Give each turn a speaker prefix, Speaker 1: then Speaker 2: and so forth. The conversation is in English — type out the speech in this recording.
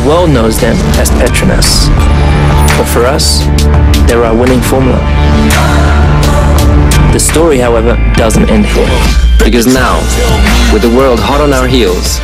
Speaker 1: The world knows them as Petronas. But for us, they're our winning formula. The story, however, doesn't end here.
Speaker 2: Because now, with the world hot on our heels,